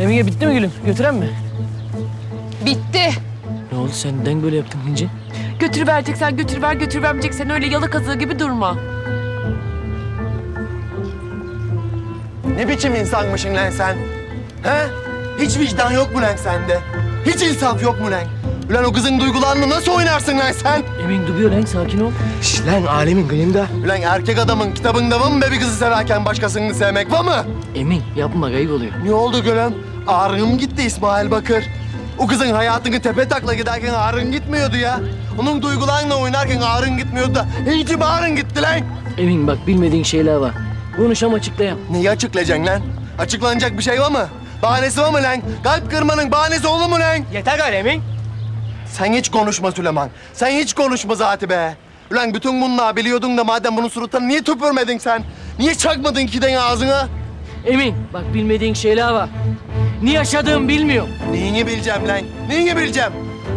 Emine bitti mi gülüm? Götüren mi? Bitti. Ne oldu sen neden böyle yaptın Hinci? Götürüvereceksen götürüver, götürüvermeyeceksen öyle yalı kazığı gibi durma. Ne biçim insanmışsın lan sen? He? Hiç vicdan yok mu lan sende? Hiç insaf yok mu lan? Ulan o kızın duygularını nasıl oynarsın lan sen? Emin duruyor lan sakin ol. Şş lan alemin kıyında. Ulan erkek adamın kitabında var mı be bir kızı severken başkasını sevmek var mı? Emin yapma kayıp oluyor. Ne oldu gülüm? Ağrım gitti İsmail Bakır. O kızın hayatını tepe takla giderken ağrın gitmiyordu ya. Onun duygularıyla oynarken ağrın gitmiyordu da. İyi ağrın gitti lan. Emin bak bilmediğin şeyler var. Konuşam açıklayam. Neyi açıklayacaksın lan? Açıklanacak bir şey var mı? Bahanesi var mı lan? Kalp kırmanın bahanesi olur mu lan? Yeter gari Emin. Sen hiç konuşma Süleyman. Sen hiç konuşma zaten be. Ulan bütün bunları biliyordun da madem bunun suratına niye tüpürmedin sen? Niye çakmadın kiden ağzına? Emin bak bilmediğin şeyler var. Ne yaşadığımı bilmiyorum. Neyini bileceğim lan? Neyini bileceğim?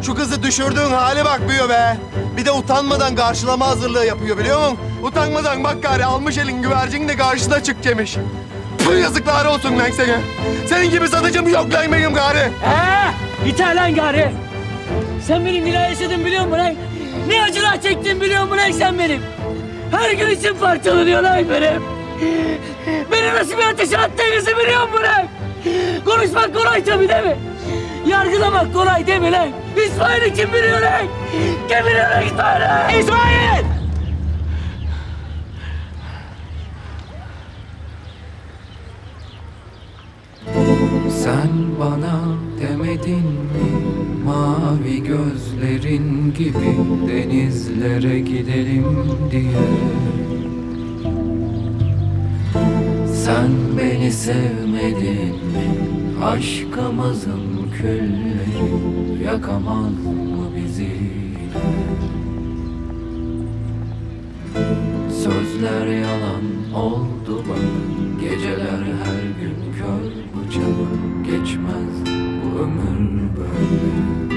Şu kızı düşürdüğün hale bak büyüyor be. Bir de utanmadan karşılama hazırlığı yapıyor biliyor musun? Utanmadan bak gari almış elin güvercin de karşısına çık demiş. Pı yazıklar olsun lan sana. Senin gibi satıcım yok lan benim gari. Ee, yeter lan gari. Sen benim neler yaşadığımı biliyor musun lan? Ne acılar çektiğimi biliyor musun lan sen benim? Her gün için parçalanıyor lan benim. Beni nasıl bir ateşe attığınızı biliyor musun lan? Konuşmak kolay tabii değil mi? Yargılamak kolay değil mi lan? İsmail'i kim biliyor lan? Kim biliyor lan İsmail'i? İsmail! Sen bana demedin mi mavi gözlerin gibi denizlere gidelim diye Sen beni sevmedin mi? Aşkımızın külleri yakamaz mı bizi Sözler yalan oldu bak Geceler her gün kör bıçak Geçmez bu ömür böyle